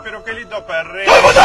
Pero qué lindo perreo! ¡Vamos